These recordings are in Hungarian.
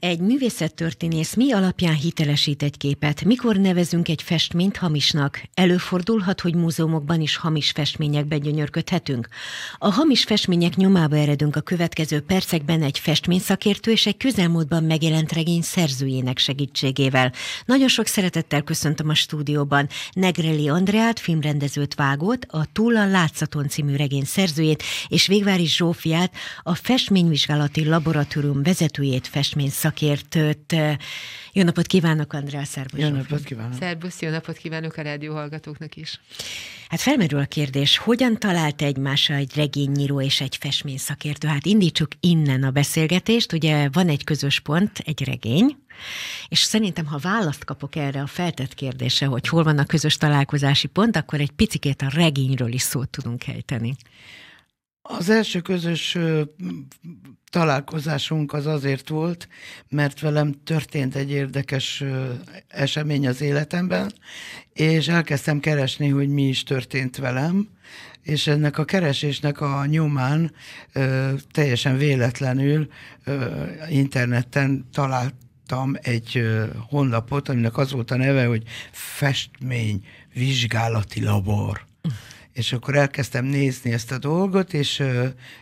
Egy művészettörténész mi alapján hitelesít egy képet? Mikor nevezünk egy festményt hamisnak? Előfordulhat, hogy múzeumokban is hamis festményekbe gyönyörködhetünk? A hamis festmények nyomába eredünk a következő percekben egy festményszakértő és egy közelmúltban megjelent regény szerzőjének segítségével. Nagyon sok szeretettel köszöntöm a stúdióban Negreli Andreát, filmrendezőt vágót, a Túl a látszaton című regény szerzőjét, és Végvári Zsófiát, a festményvizsgálati laboratórium vezetőjét festmény szakértőt. Jó napot kívánok, András, szervusz. Jó napot kívánok. Szervusz, jó napot kívánok a rádió hallgatóknak is. Hát felmerül a kérdés, hogyan talált egymásra egy regényíró és egy festményszakértő? Hát indítsuk innen a beszélgetést, ugye van egy közös pont, egy regény, és szerintem, ha választ kapok erre a feltett kérdésre, hogy hol van a közös találkozási pont, akkor egy picikét a regényről is szót tudunk ejteni. Az első közös találkozásunk az azért volt, mert velem történt egy érdekes esemény az életemben, és elkezdtem keresni, hogy mi is történt velem, és ennek a keresésnek a nyomán teljesen véletlenül interneten találtam egy honlapot, aminek az volt a neve, hogy Festmény Vizsgálati Labor és akkor elkezdtem nézni ezt a dolgot, és,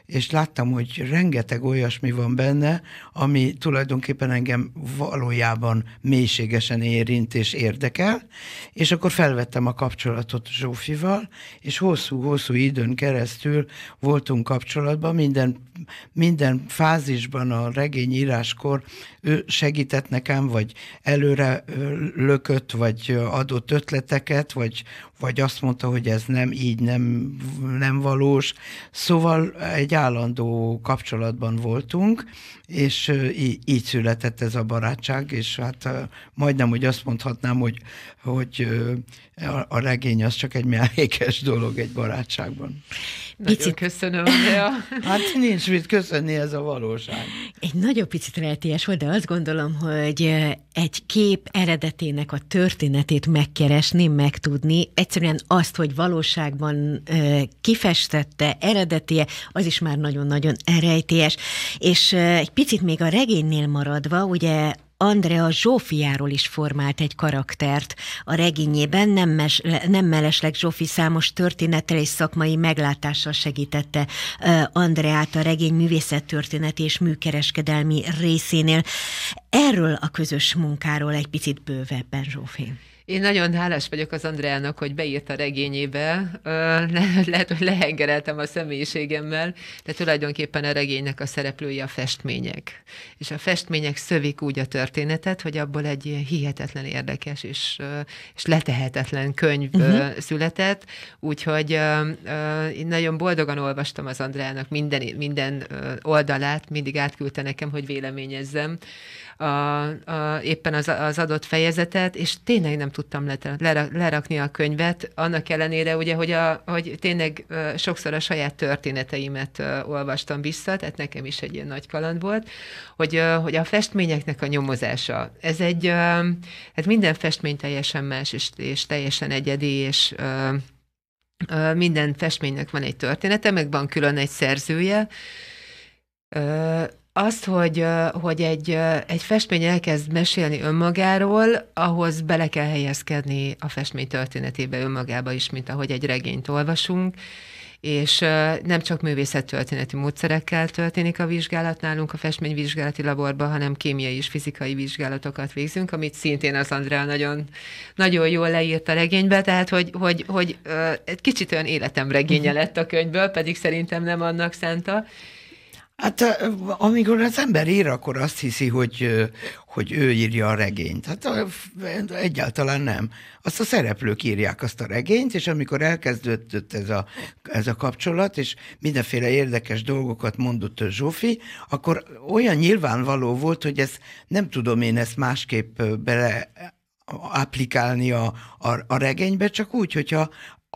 és láttam, hogy rengeteg olyasmi van benne, ami tulajdonképpen engem valójában mélységesen érint és érdekel, és akkor felvettem a kapcsolatot Zsófival, és hosszú-hosszú időn keresztül voltunk kapcsolatban, minden, minden fázisban a regény íráskor ő segített nekem, vagy előre lökött, vagy adott ötleteket, vagy, vagy azt mondta, hogy ez nem így, nem, nem valós. Szóval egy állandó kapcsolatban voltunk, és így, született ez a barátság, és hát majdnem, hogy azt mondhatnám, hogy, hogy a regény az csak egy mellékes dolog egy barátságban. Nagyon picit. köszönöm, Andrea. Hát nincs mit köszönni, ez a valóság. Egy nagyobb picit rejtélyes volt, de azt gondolom, hogy egy kép eredetének a történetét megkeresni, megtudni, egyszerűen azt, hogy valóságban kifestette, eredetie, az is már nagyon-nagyon rejtélyes. És egy picit még a regénynél maradva, ugye Andrea Zsófiáról is formált egy karaktert a regényében, nem, mes, nem mellesleg Zsófi számos történettel és szakmai meglátással segítette Andreát a regény művészettörténeti és műkereskedelmi részénél. Erről a közös munkáról egy picit bővebben, Zsófi. Én nagyon hálás vagyok az Andreának, hogy beírta a regényébe. Le, lehet, hogy lehengereltem a személyiségemmel, de tulajdonképpen a regénynek a szereplői a festmények. És a festmények szövik úgy a történetet, hogy abból egy hihetetlen érdekes és, és letehetetlen könyv uh-huh. született. Úgyhogy én nagyon boldogan olvastam az Andreának minden, minden oldalát, mindig átküldte nekem, hogy véleményezzem a, a, éppen az, az adott fejezetet, és tényleg nem tudtam lerakni a könyvet, annak ellenére ugye, hogy, a, hogy tényleg sokszor a saját történeteimet olvastam vissza, tehát nekem is egy ilyen nagy kaland volt, hogy, hogy a festményeknek a nyomozása, ez egy, hát minden festmény teljesen más, és, és teljesen egyedi, és minden festménynek van egy története, meg van külön egy szerzője, azt, hogy, hogy egy, egy festmény elkezd mesélni önmagáról, ahhoz bele kell helyezkedni a festmény történetébe önmagába is, mint ahogy egy regényt olvasunk, és nem csak művészettörténeti módszerekkel történik a vizsgálat nálunk a festményvizsgálati laborban, hanem kémiai és fizikai vizsgálatokat végzünk, amit szintén az Andrea nagyon, nagyon jól leírt a regénybe, tehát hogy, hogy, hogy egy kicsit olyan életem regénye lett a könyvből, pedig szerintem nem annak szánta, Hát amikor az ember ír, akkor azt hiszi, hogy, hogy ő írja a regényt. Hát egyáltalán nem. Azt a szereplők írják azt a regényt, és amikor elkezdődött ez a, ez a kapcsolat, és mindenféle érdekes dolgokat mondott Zsófi, akkor olyan nyilvánvaló volt, hogy ez nem tudom én ezt másképp bele applikálni a, a, a regénybe, csak úgy, hogyha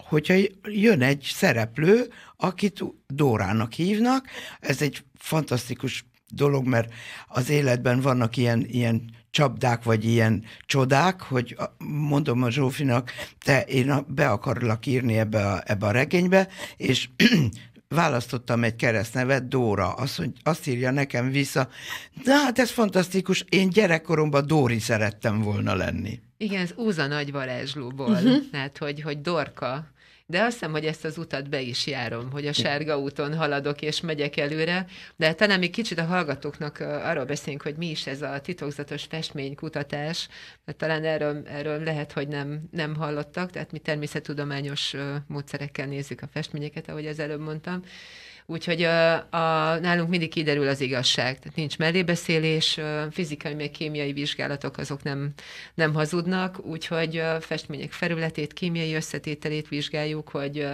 hogyha jön egy szereplő, akit Dórának hívnak, ez egy fantasztikus dolog, mert az életben vannak ilyen, ilyen csapdák, vagy ilyen csodák, hogy mondom a Zsófinak, te én be akarlak írni ebbe a, ebbe a regénybe, és választottam egy keresztnevet, Dóra. Azt, hogy azt írja nekem vissza, de hát ez fantasztikus, én gyerekkoromban Dóri szerettem volna lenni. Igen, ez Úza nagy varázslóból, uh-huh. tehát hogy, hogy Dorka de azt hiszem, hogy ezt az utat be is járom, hogy a sárga úton haladok és megyek előre, de talán még kicsit a hallgatóknak arról beszélünk, hogy mi is ez a titokzatos festménykutatás, mert talán erről, erről lehet, hogy nem, nem hallottak, tehát mi természettudományos módszerekkel nézzük a festményeket, ahogy az előbb mondtam, Úgyhogy a, a, nálunk mindig kiderül az igazság. Tehát nincs mellébeszélés, fizikai, meg kémiai vizsgálatok azok nem, nem hazudnak, úgyhogy a festmények felületét, kémiai összetételét vizsgáljuk, hogy,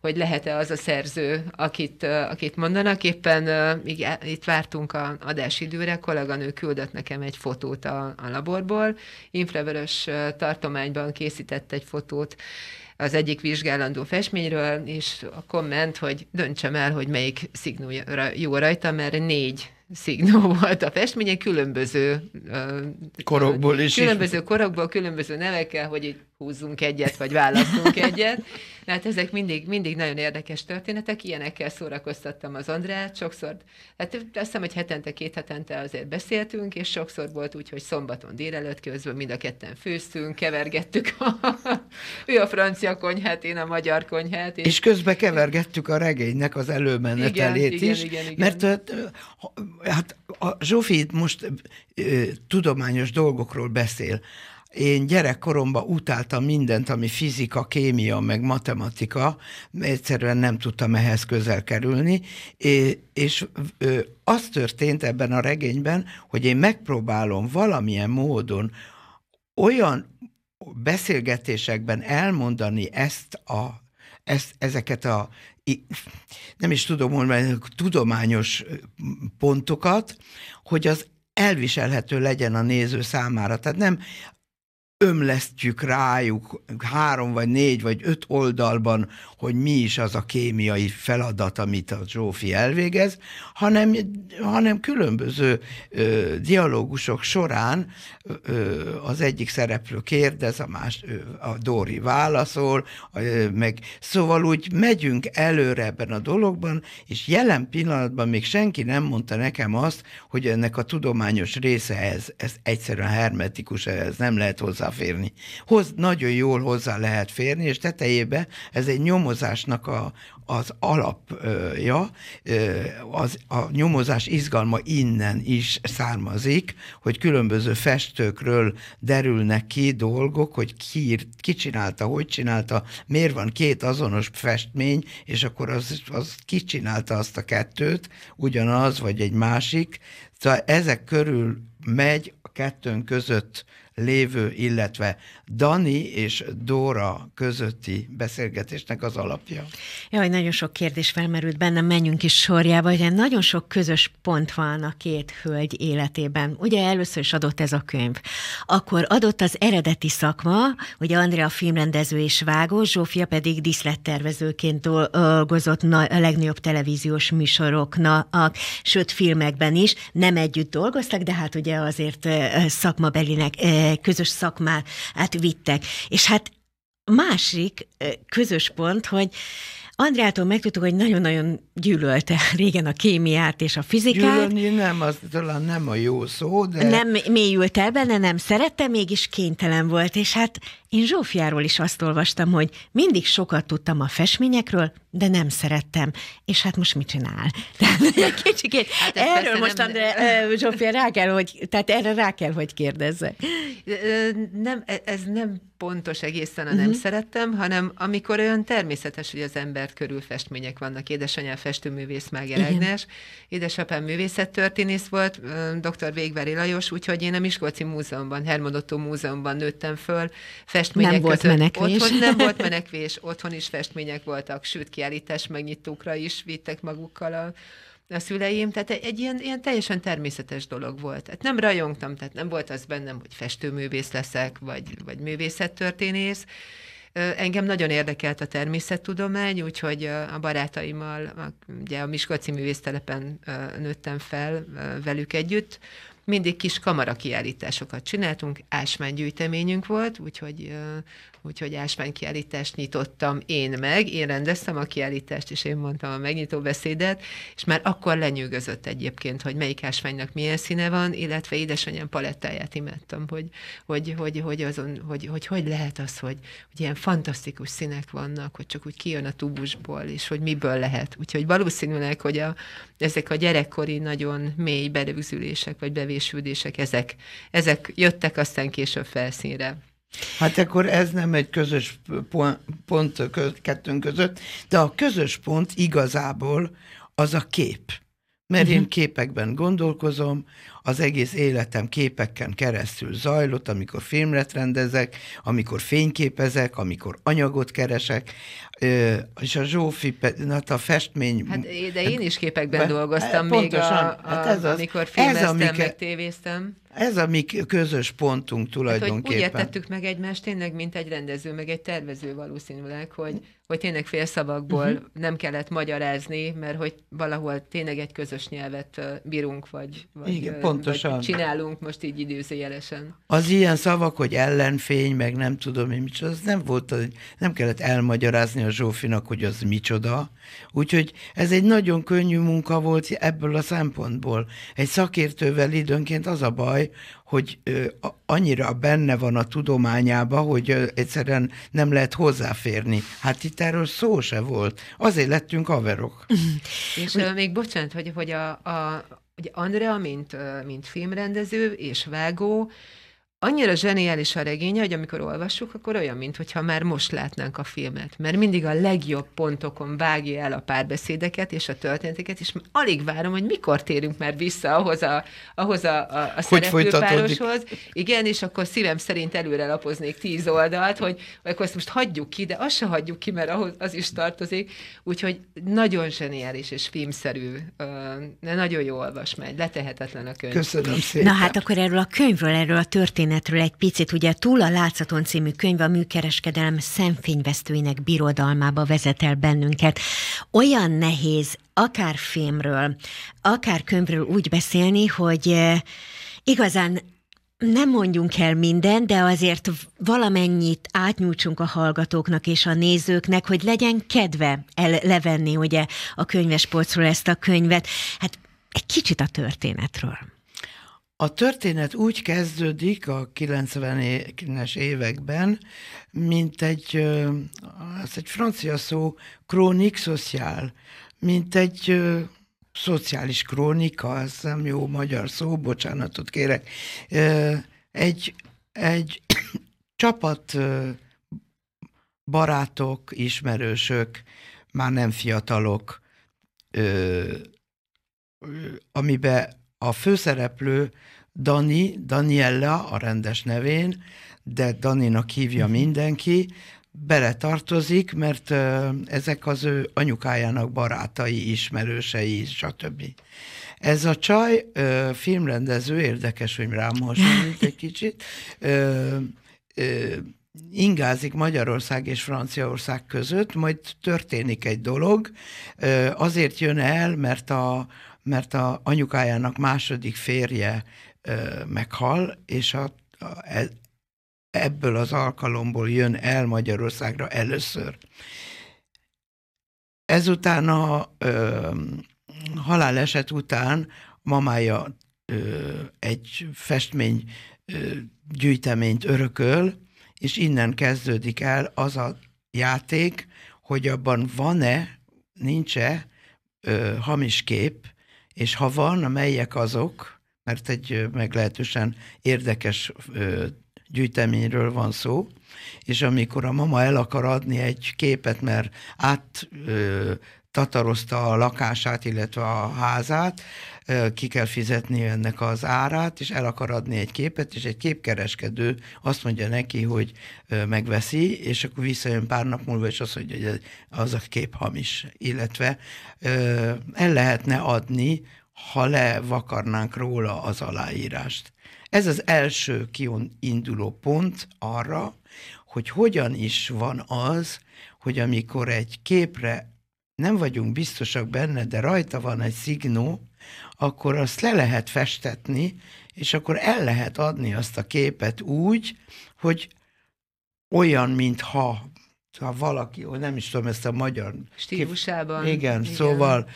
hogy lehet-e az a szerző, akit, akit mondanak. Éppen itt vártunk a adásidőre, kolléganő küldött nekem egy fotót a, a laborból, infravörös tartományban készített egy fotót, az egyik vizsgálandó festményről, és a komment, hogy döntsem el, hogy melyik szignó jó rajta, mert négy szignó volt a festménye, különböző korokból is. Különböző korokból, különböző nevekkel, hogy itt húzzunk egyet, vagy választunk egyet. Hát ezek mindig, mindig nagyon érdekes történetek, ilyenekkel szórakoztattam az Andrát, sokszor, hát azt hiszem, hogy hetente, két hetente azért beszéltünk, és sokszor volt úgy, hogy szombaton délelőtt közben mind a ketten főztünk, kevergettük a, ő a francia konyhát, én a magyar konyhát. És, és közben kevergettük a regénynek az előmenetelét igen, is, igen, igen, igen. mert hát a Zsófi most ö, tudományos dolgokról beszél, én gyerekkoromban utáltam mindent, ami fizika, kémia, meg matematika, egyszerűen nem tudtam ehhez közel kerülni, és az történt ebben a regényben, hogy én megpróbálom valamilyen módon olyan beszélgetésekben elmondani ezt a, ezt, ezeket a nem is tudom mondani, tudományos pontokat, hogy az elviselhető legyen a néző számára. Tehát nem ömlesztjük rájuk három vagy négy vagy öt oldalban, hogy mi is az a kémiai feladat, amit a Zsófi elvégez, hanem, hanem különböző ö, dialógusok során ö, az egyik szereplő kérdez, a más, ö, a Dóri válaszol, ö, meg szóval úgy megyünk előre ebben a dologban, és jelen pillanatban még senki nem mondta nekem azt, hogy ennek a tudományos része ez, ez egyszerűen hermetikus, ez nem lehet hozzá hozzáférni. Hoz, nagyon jól hozzá lehet férni, és tetejébe ez egy nyomozásnak a, az alapja, az, a nyomozás izgalma innen is származik, hogy különböző festőkről derülnek ki dolgok, hogy ki, ki csinálta, hogy csinálta, miért van két azonos festmény, és akkor az, az ki csinálta azt a kettőt, ugyanaz, vagy egy másik. Szóval ezek körül megy a kettőn között lévő, illetve Dani és Dóra közötti beszélgetésnek az alapja. Jaj, nagyon sok kérdés felmerült bennem, menjünk is sorjába, hogy nagyon sok közös pont van a két hölgy életében. Ugye először is adott ez a könyv. Akkor adott az eredeti szakma, ugye Andrea filmrendező és vágó, Zsófia pedig diszlettervezőként dolgozott a legnagyobb televíziós műsoroknak, sőt filmekben is, nem együtt dolgoztak, de hát ugye azért szakmabelinek közös szakmát vittek. És hát másik közös pont, hogy Andrától megtudtuk, hogy nagyon-nagyon gyűlölte régen a kémiát és a fizikát. Gyűlölni nem, az talán nem a jó szó, de... Nem mélyült el benne, nem szerette, mégis kénytelen volt, és hát én Zsófiáról is azt olvastam, hogy mindig sokat tudtam a festményekről, de nem szerettem. És hát most mit csinál? Tehát egy kicsikét hát erről most nem... André, Zsófia rá kell, hogy, tehát erre rá kell, hogy kérdezze. Nem, e- ez nem pontos egészen a nem uh-huh. szerettem, hanem amikor olyan természetes, hogy az embert körül festmények vannak. Édesanyám festőművész Máger Ágnes, édesapám művészettörténész volt, dr. Végvári Lajos, úgyhogy én a Miskolci Múzeumban, Hermon Otto Múzeumban nőttem föl, festmények nem volt között. menekvés. Otthon nem volt menekvés, otthon is festmények voltak, sőt kiállítás megnyitókra is vittek magukkal a, a szüleim, tehát egy ilyen, ilyen teljesen természetes dolog volt. Tehát nem rajongtam, tehát nem volt az bennem, hogy festőművész leszek, vagy, vagy művészettörténész. Engem nagyon érdekelt a természettudomány, úgyhogy a barátaimmal, ugye a Miskolci művésztelepen nőttem fel velük együtt, mindig kis kamara kiállításokat csináltunk, ásmánygyűjteményünk volt, úgyhogy, úgyhogy ásmánykiállítást nyitottam én meg, én rendeztem a kiállítást, és én mondtam a megnyitó beszédet, és már akkor lenyűgözött egyébként, hogy melyik ásványnak milyen színe van, illetve édesanyám palettáját imádtam, hogy hogy, hogy, hogy, azon, hogy, hogy, hogy lehet az, hogy, hogy ilyen fantasztikus színek vannak, hogy csak úgy kijön a tubusból, és hogy miből lehet. Úgyhogy valószínűleg, hogy a, ezek a gyerekkori nagyon mély belőzülések, vagy bevésődések, ezek, ezek jöttek aztán később felszínre. Hát akkor ez nem egy közös pont kettőnk között, de a közös pont igazából az a kép. Mert uh-huh. én mhm. képekben gondolkozom, az egész életem képeken keresztül zajlott, amikor filmret rendezek, amikor fényképezek, amikor anyagot keresek, és a Zsófi, hát a festmény... Hát, de én is képekben be, dolgoztam pontosan, még, a, a, hát ez az, amikor filmeztem, ez, meg tévéztem. Ez a mi közös pontunk tulajdonképpen. Hát, hogy úgy értettük meg egymást tényleg, mint egy rendező, meg egy tervező valószínűleg, hogy, hogy tényleg félszavakból uh-huh. nem kellett magyarázni, mert hogy valahol tényleg egy közös nyelvet bírunk, vagy, vagy, Igen, pontosan. vagy csinálunk most így időzőjelesen. Az ilyen szavak, hogy ellenfény, meg nem tudom én micsoda, az nem volt, nem kellett elmagyarázni a Zsófinak, hogy az micsoda. Úgyhogy ez egy nagyon könnyű munka volt ebből a szempontból. Egy szakértővel időnként az a baj, hogy annyira benne van a tudományába, hogy egyszerűen nem lehet hozzáférni. Hát itt erről szó se volt. Azért lettünk haverok. És még bocsánat, hogy, hogy a, a hogy Andrea, mint, mint filmrendező és vágó, annyira zseniális a regénye, hogy amikor olvassuk, akkor olyan, mintha már most látnánk a filmet. Mert mindig a legjobb pontokon vágja el a párbeszédeket és a történeteket, és alig várom, hogy mikor térünk már vissza ahhoz a, ahhoz a, a, a szereplőpároshoz. Igen, és akkor szívem szerint előre lapoznék tíz oldalt, hogy, akkor ezt most hagyjuk ki, de azt se hagyjuk ki, mert ahhoz az is tartozik. Úgyhogy nagyon zseniális és filmszerű, nagyon jó olvasmány, letehetetlen a könyv. Köszönöm szépen. Na hát akkor erről a könyvről, erről a történet történetről egy picit, ugye Túl a látszaton című könyv a műkereskedelem szemfényvesztőinek birodalmába vezet el bennünket. Olyan nehéz akár filmről, akár könyvről úgy beszélni, hogy eh, igazán nem mondjunk el minden, de azért valamennyit átnyújtsunk a hallgatóknak és a nézőknek, hogy legyen kedve el, levenni ugye a könyvespolcról ezt a könyvet. Hát egy kicsit a történetről. A történet úgy kezdődik a 90-es években, mint egy, ez egy francia szó, krónik szociál, mint egy szociális krónika, ez nem jó magyar szó, bocsánatot kérek. Egy, egy csapat barátok, ismerősök, már nem fiatalok, amiben a főszereplő Dani, Daniella a rendes nevén, de Daninak hívja mhm. mindenki, beletartozik, mert ezek az ő anyukájának barátai, ismerősei, stb. Ez a csaj filmrendező, érdekes, hogy rám hasonlít egy kicsit, ingázik Magyarország és Franciaország között, majd történik egy dolog, azért jön el, mert a, mert a anyukájának második férje ö, meghal, és a, a, e, ebből az alkalomból jön el Magyarországra először. Ezután a ö, haláleset után mamája ö, egy festmény ö, gyűjteményt örököl, és innen kezdődik el az a játék, hogy abban van-e, nincs-e ö, hamis kép, és ha van, melyek azok, mert egy meglehetősen érdekes gyűjteményről van szó, és amikor a mama el akar adni egy képet, mert át ö, tatarozta a lakását, illetve a házát, ki kell fizetni ennek az árát, és el akar adni egy képet, és egy képkereskedő azt mondja neki, hogy megveszi, és akkor visszajön pár nap múlva, és azt mondja, hogy az a kép hamis, illetve el lehetne adni, ha levakarnánk róla az aláírást. Ez az első kiinduló pont arra, hogy hogyan is van az, hogy amikor egy képre nem vagyunk biztosak benne, de rajta van egy szignó, akkor azt le lehet festetni, és akkor el lehet adni azt a képet úgy, hogy olyan, mintha ha valaki, nem is tudom ezt a magyar... Stílusában. Kép... Igen, igen, szóval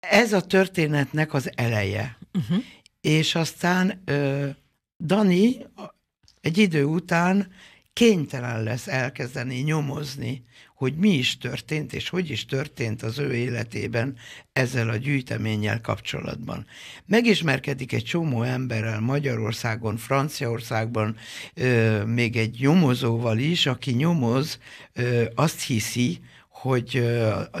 ez a történetnek az eleje. Uh-huh. És aztán Dani egy idő után kénytelen lesz elkezdeni nyomozni, hogy mi is történt, és hogy is történt az ő életében ezzel a gyűjteménnyel kapcsolatban. Megismerkedik egy csomó emberrel Magyarországon, Franciaországban, még egy nyomozóval is, aki nyomoz, azt hiszi, hogy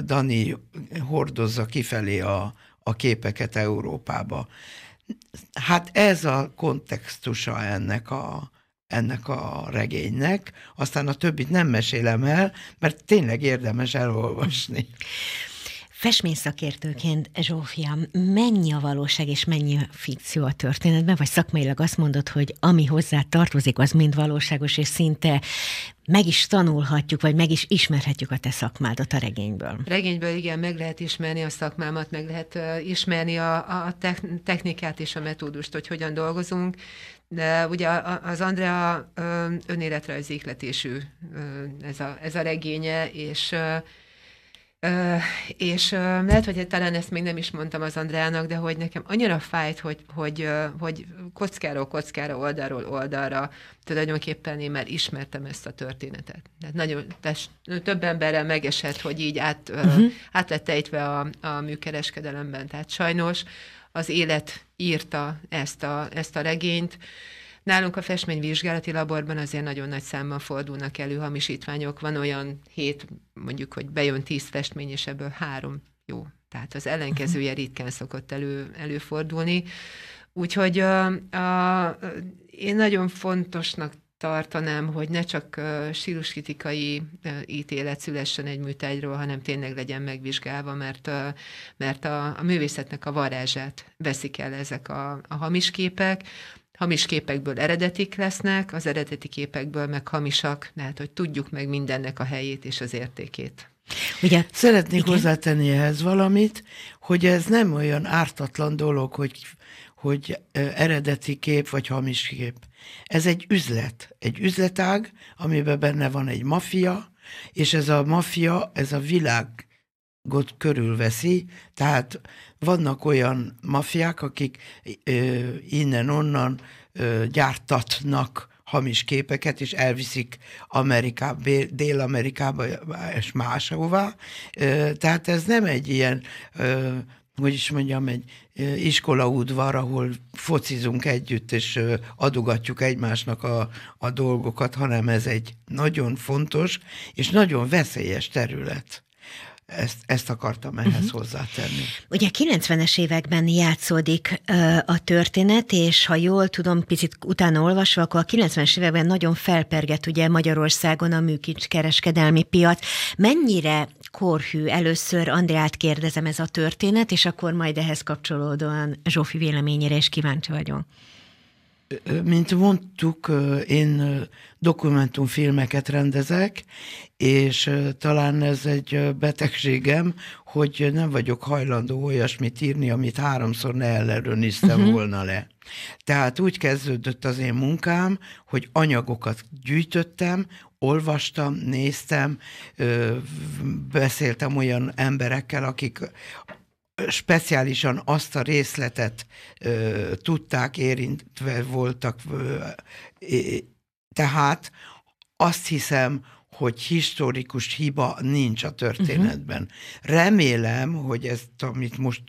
Dani hordozza kifelé a, a képeket Európába. Hát ez a kontextusa ennek a, ennek a regénynek, aztán a többit nem mesélem el, mert tényleg érdemes elolvasni. Festményszakértőként, Zsófia, mennyi a valóság és mennyi a fikció a történetben, vagy szakmailag azt mondod, hogy ami hozzá tartozik, az mind valóságos, és szinte meg is tanulhatjuk, vagy meg is ismerhetjük a te szakmádat a regényből. Regényből igen, meg lehet ismerni a szakmámat, meg lehet uh, ismerni a, a technikát és a metódust, hogy hogyan dolgozunk, de ugye az Andrea önéletrajzi ikletésű ez a, ez a regénye, és és lehet, hogy talán ezt még nem is mondtam az Andrának, de hogy nekem annyira fájt, hogy, hogy, hogy kockáról kockára, oldalról oldalra tulajdonképpen én már ismertem ezt a történetet. Tehát nagyon, tehát több emberrel megesett, hogy így át, uh-huh. át lett ejtve a, a műkereskedelemben. Tehát sajnos az élet írta ezt a, ezt a regényt, Nálunk a festményvizsgálati laborban azért nagyon nagy számban fordulnak elő hamisítványok. Van olyan hét, mondjuk, hogy bejön tíz festmény, és ebből három jó. Tehát az ellenkezője ritkán szokott elő, előfordulni. Úgyhogy a, a, én nagyon fontosnak tartanám, hogy ne csak stíluskritikai uh, ítélet szülessen egy műtárgyról, hanem tényleg legyen megvizsgálva, mert, mert a, a művészetnek a varázsát veszik el ezek a, a hamis képek hamis képekből eredetik lesznek, az eredeti képekből meg hamisak, lehet, hogy tudjuk meg mindennek a helyét és az értékét. Ugye, Szeretnék igen? hozzátenni ehhez valamit, hogy ez nem olyan ártatlan dolog, hogy, hogy eredeti kép vagy hamis kép. Ez egy üzlet, egy üzletág, amiben benne van egy mafia, és ez a mafia, ez a világ körülveszi, tehát vannak olyan mafiák, akik innen-onnan gyártatnak hamis képeket, és elviszik Amerikába, Dél-Amerikába és máshová. Tehát ez nem egy ilyen, hogy is mondjam, egy iskolaudvar, ahol focizunk együtt, és adogatjuk egymásnak a, a dolgokat, hanem ez egy nagyon fontos és nagyon veszélyes terület. Ezt, ezt akartam ehhez uh-huh. hozzátenni. Ugye 90-es években játszódik uh, a történet, és ha jól tudom, picit utána olvasva, akkor a 90-es években nagyon felperget ugye Magyarországon a műkincs kereskedelmi piac. Mennyire korhű először Andreát kérdezem ez a történet, és akkor majd ehhez kapcsolódóan Zsófi véleményére is kíváncsi vagyok. Mint mondtuk, én dokumentumfilmeket rendezek, és talán ez egy betegségem, hogy nem vagyok hajlandó olyasmit írni, amit háromszor ne ellenőriztem uh-huh. volna le. Tehát úgy kezdődött az én munkám, hogy anyagokat gyűjtöttem, olvastam, néztem, beszéltem olyan emberekkel, akik speciálisan azt a részletet ö, tudták, érintve voltak. Ö, tehát azt hiszem, hogy historikus hiba nincs a történetben. Uh-huh. Remélem, hogy ezt, amit most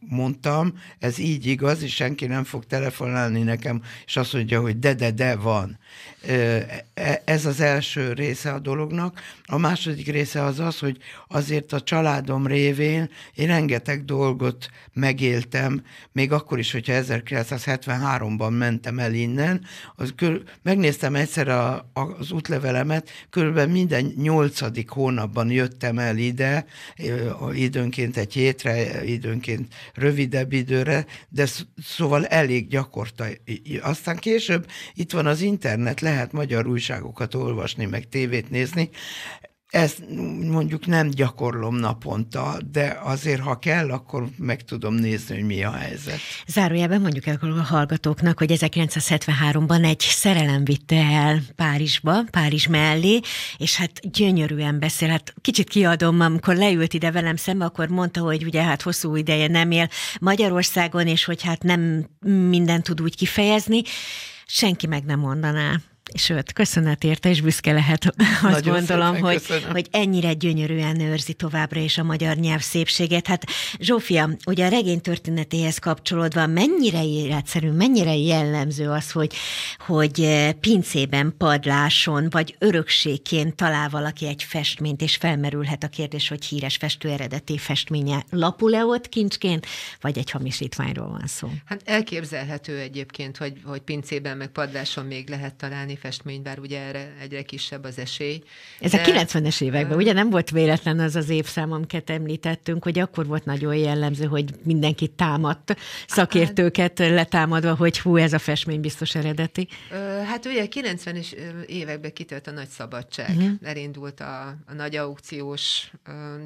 mondtam, ez így igaz, és senki nem fog telefonálni nekem, és azt mondja, hogy de, de, de van. E, ez az első része a dolognak. A második része az az, hogy azért a családom révén én rengeteg dolgot megéltem, még akkor is, hogyha 1973-ban mentem el innen, az kül, megnéztem egyszer a, az útlevelemet, körülbelül minden nyolcadik hónapban jöttem el ide, időnként egy hétre, időnként rövidebb időre, de szóval elég gyakorta. Aztán később itt van az internet, lehet magyar újságokat olvasni, meg tévét nézni. ezt mondjuk nem gyakorlom naponta, de azért, ha kell, akkor meg tudom nézni, hogy mi a helyzet. Zárójelben mondjuk el a hallgatóknak, hogy 1973-ban egy szerelem vitte el Párizsba, Párizs mellé, és hát gyönyörűen beszél. Hát kicsit kiadom, amikor leült ide velem szembe, akkor mondta, hogy ugye hát hosszú ideje nem él Magyarországon, és hogy hát nem minden tud úgy kifejezni. Senki meg nem mondaná Sőt, köszönet érte, és büszke lehet, azt Nagyon gondolom, hogy, hogy ennyire gyönyörűen őrzi továbbra is a magyar nyelv szépséget. Hát Zsófia, ugye a regény történetéhez kapcsolódva mennyire életszerű, mennyire jellemző az, hogy, hogy eh, pincében, padláson, vagy örökségként talál valaki egy festményt, és felmerülhet a kérdés, hogy híres festő eredeti festménye lapul-e ott kincsként, vagy egy hamisítványról van szó. Hát elképzelhető egyébként, hogy, hogy pincében, meg padláson még lehet találni festmény, bár ugye erre egyre kisebb az esély. Ez de... a 90-es években, ugye nem volt véletlen az az évszám, amiket említettünk, hogy akkor volt nagyon jellemző, hogy mindenki támadt szakértőket letámadva, hogy hú, ez a festmény biztos eredeti. Hát ugye 90-es években kitört a nagy szabadság. Uh-huh. Elindult a, a nagy aukciós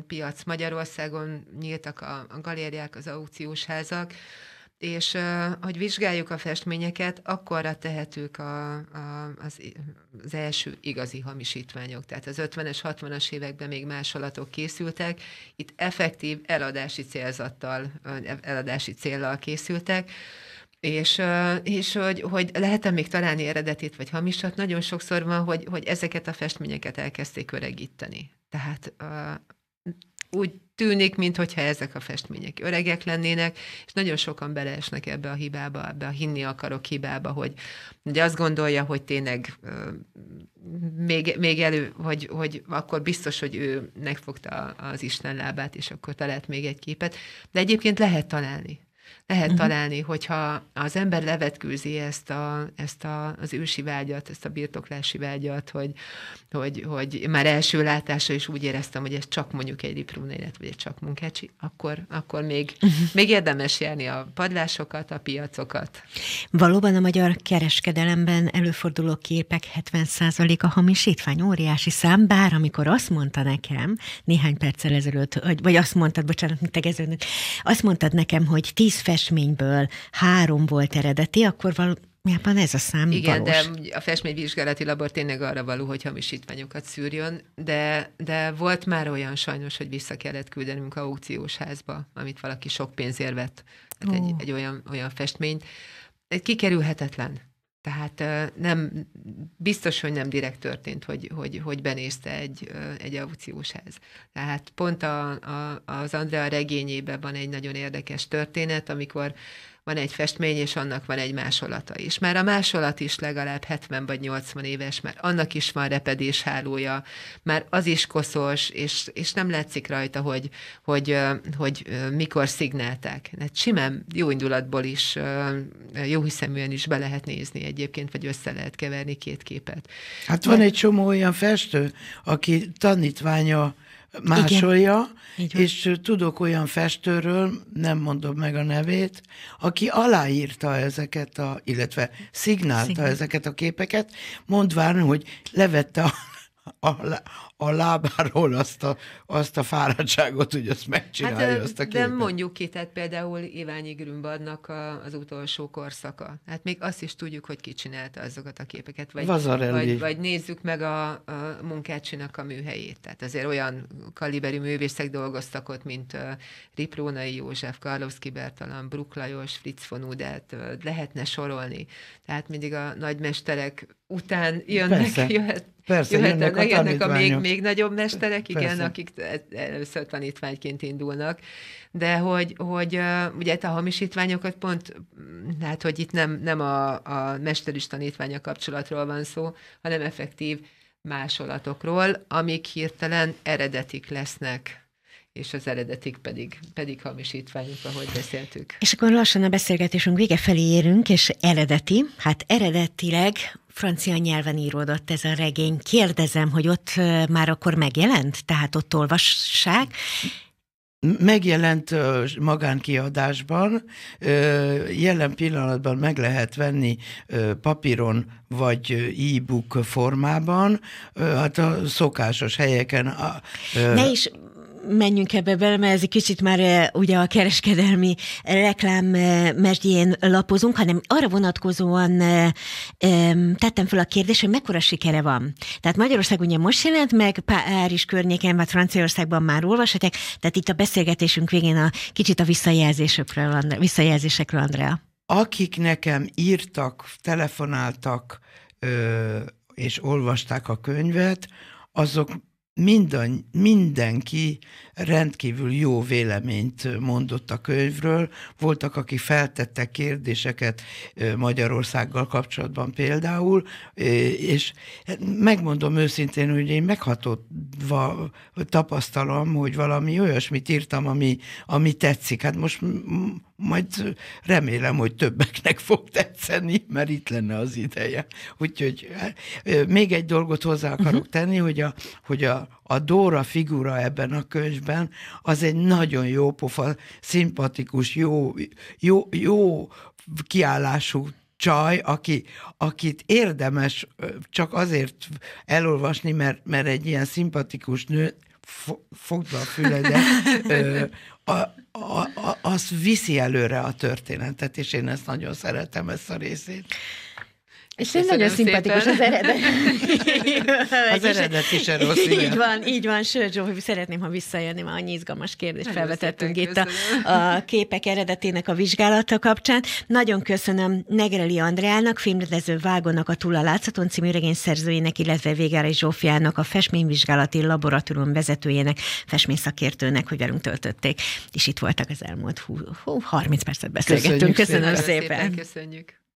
piac Magyarországon, nyíltak a, a galériák, az aukciós házak, és hogy vizsgáljuk a festményeket, akkorra tehetők a, a, az, az első igazi hamisítványok. Tehát az 50-es, 60-as években még másolatok készültek, itt effektív eladási célzattal, eladási céllal készültek, és, és hogy, hogy lehet-e még találni eredetit vagy hamisat, nagyon sokszor van, hogy, hogy ezeket a festményeket elkezdték öregíteni. Tehát úgy tűnik, mintha ezek a festmények öregek lennének, és nagyon sokan beleesnek ebbe a hibába, ebbe a hinni akarok hibába, hogy, hogy azt gondolja, hogy tényleg még, még elő, hogy, hogy akkor biztos, hogy ő megfogta az Isten lábát, és akkor talált még egy képet, de egyébként lehet találni lehet uh-huh. találni, hogyha az ember levetkőzi ezt, a, ezt a, az ősi vágyat, ezt a birtoklási vágyat, hogy, hogy, hogy már első látásra is úgy éreztem, hogy ez csak mondjuk egy riprúnélet, vagy egy csak munkácsi, akkor, akkor még, uh-huh. még érdemes járni a padlásokat, a piacokat. Valóban a magyar kereskedelemben előforduló képek 70%-a hamisítvány, óriási szám, bár amikor azt mondta nekem néhány perccel ezelőtt, vagy, vagy azt mondtad, bocsánat, mit tegeződnek, azt mondtad nekem, hogy 10 festményből három volt eredeti, akkor valójában ez a szám Igen, valós. de a festményvizsgálati labor tényleg arra való, hogy hamisítványokat szűrjön, de, de volt már olyan sajnos, hogy vissza kellett küldenünk aukciós házba, amit valaki sok pénzért vett. Tehát oh. egy, egy olyan, olyan festményt. Kikerülhetetlen. Tehát nem, biztos, hogy nem direkt történt, hogy, hogy, hogy benézte egy, egy aukciós ház. Tehát pont a, a, az Andrea regényében van egy nagyon érdekes történet, amikor van egy festmény, és annak van egy másolata is. Már a másolat is legalább 70 vagy 80 éves, mert annak is van repedéshálója, már az is koszos, és, és nem látszik rajta, hogy, hogy, hogy, hogy mikor szignálták. Hát simán jó indulatból is, jó hiszeműen is be lehet nézni egyébként, vagy össze lehet keverni két képet. Hát van egy csomó olyan festő, aki tanítványa másolja, Igen. és tudok olyan festőről, nem mondom meg a nevét, aki aláírta ezeket a, illetve szignálta Szignál. ezeket a képeket, mondván, hogy levette a, a, a lábáról azt a, azt a fáradtságot, hogy azt megcsinálja hát, azt a képet. De mondjuk ki, tehát például Iványi Grünbadnak a, az utolsó korszaka. Hát még azt is tudjuk, hogy ki csinálta azokat a képeket. Vagy, vagy, vagy nézzük meg a, a munkácsinak a műhelyét. Tehát azért olyan kaliberű művészek dolgoztak ott, mint uh, Riprónai József, Karlovszki Bertalan, Bruk Lajos, Fritz von Udelt, uh, lehetne sorolni. Tehát mindig a nagymesterek után jönnek, Persze. jöhet, Persze, jöhetnek, jönnek a, a még, még nagyobb mesterek, igen, Persze. akik először tanítványként indulnak, de hogy, hogy ugye a hamisítványokat pont, hát hogy itt nem, nem a, a mesteris tanítványa kapcsolatról van szó, hanem effektív másolatokról, amik hirtelen eredetik lesznek és az eredetik pedig, pedig hamisítványok, ahogy beszéltük. És akkor lassan a beszélgetésünk vége felé érünk, és eredeti, hát eredetileg francia nyelven íródott ez a regény. Kérdezem, hogy ott már akkor megjelent? Tehát ott olvassák? megjelent magánkiadásban, jelen pillanatban meg lehet venni papíron vagy e-book formában, hát a szokásos helyeken. Ne is menjünk ebbe bele, mert ez egy kicsit már eh, ugye a kereskedelmi reklám eh, mesdjén lapozunk, hanem arra vonatkozóan eh, tettem fel a kérdést, hogy mekkora sikere van. Tehát Magyarország ugye most jelent meg, Párizs környéken, vagy Franciaországban már olvashatják, tehát itt a beszélgetésünk végén a kicsit a visszajelzésekről, visszajelzésekről Andrea. Akik nekem írtak, telefonáltak, és olvasták a könyvet, azok minden, mindenki rendkívül jó véleményt mondott a könyvről. Voltak, akik feltettek kérdéseket Magyarországgal kapcsolatban például, és megmondom őszintén, hogy én meghatódva tapasztalom, hogy valami olyasmit írtam, ami, ami tetszik. Hát most majd remélem, hogy többeknek fog tetszeni, mert itt lenne az ideje. Úgyhogy még egy dolgot hozzá akarok uh-huh. tenni, hogy a, hogy a, a Dóra figura ebben a könyvben az egy nagyon jó pofa, szimpatikus, jó, jó, jó kiállású csaj, aki, akit érdemes csak azért elolvasni, mert, mert egy ilyen szimpatikus nő, fogd a füledet, a, a, a, az viszi előre a történetet, és én ezt nagyon szeretem, ezt a részét. És ez nagyon szimpatikus az eredet. az eredet is rossz, igen. Így van, így van. Sőt, Zsófi, szeretném, ha visszajönni, mert annyi izgalmas kérdést nagyon felvetettünk itt a, a képek eredetének a vizsgálata kapcsán. Nagyon köszönöm Negreli Andreának, filmrendező Vágonak a Túl a Látszaton című regény szerzőjének, illetve Végárai Zsófiának, a festményvizsgálati laboratórium vezetőjének, festményszakértőnek, hogy velünk töltötték. És itt voltak az elmúlt hú, hú, 30 percet beszélgettünk. Köszönjük Köszönöm szépen. szépen. Köszönjük.